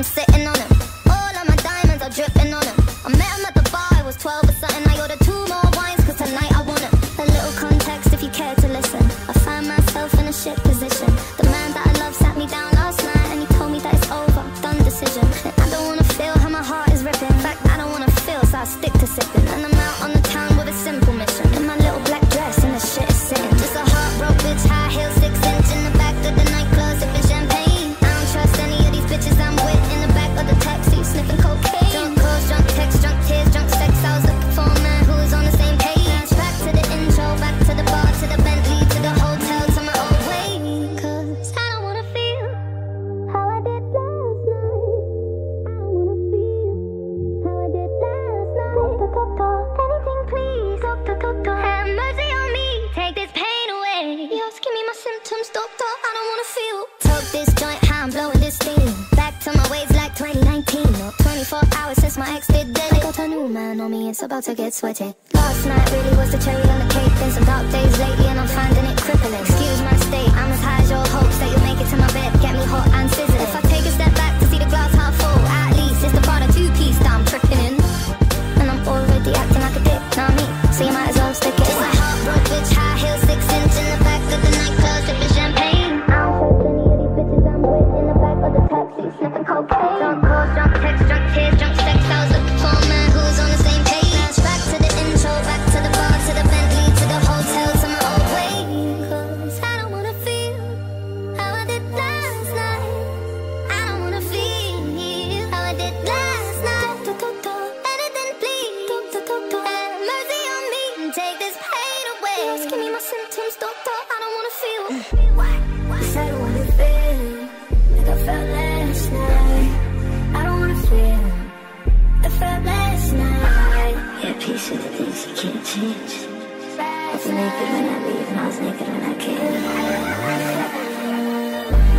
I'm sitting on him. All of my diamonds are dripping on him. I met him at the bar, I was 12 or something. I ordered two more wines, cause tonight I want him. A little context if you care to listen. I find myself in a shit position. The man that I love sat me down last night and he told me that it's over, done decision. And I don't wanna feel how my heart is ripping. In fact, I don't wanna feel, so I stick to sipping. 24 hours since my ex did dead. I got a new man on me, it's about to get sweaty. Last night really was the cherry on the cake. Been some dark days lately, and I'm finding it crippling. Excuse my state, I'm as high as your hopes that you'll make it to my bed. Get me hot and sizzling. If I take a step back to see the glass half full, at least it's the part of two piece that I'm tripping in. And I'm already acting like a dick, not me. So you might as well stick it. Just a heartbroken bitch, high heels, six inch in the back of the nightclub, sipping champagne. I don't trust any of these bitches I'm with in the back of the taxi, sniffing cocaine. Drunk calls, drunk texts, drunk tears, drunk Of the things you can't change. I was naked when I leave, and I was naked when I came.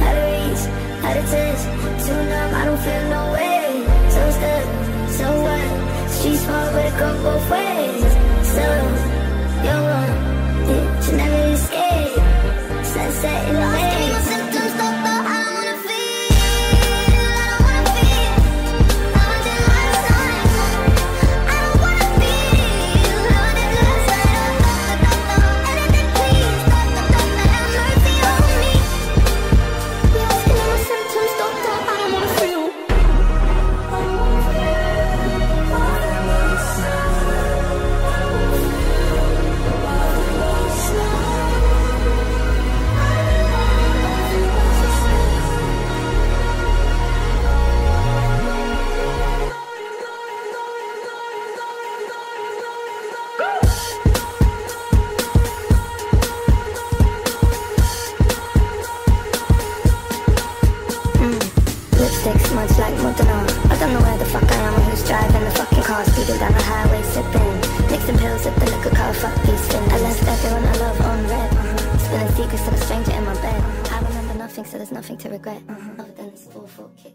Out of reach, out of touch, too numb, I don't feel no way. So stuck, so what? Street small, but it go both ways. Like Modena. I don't know where the fuck I am or who's driving the fucking car. Speeding down the highway, sipping. Mixing pills at the liquor car, fuck these fins. I left everyone I love on red. Spilling secrets to a stranger in my bed. I remember nothing, so there's nothing to regret. Other than this awful kick.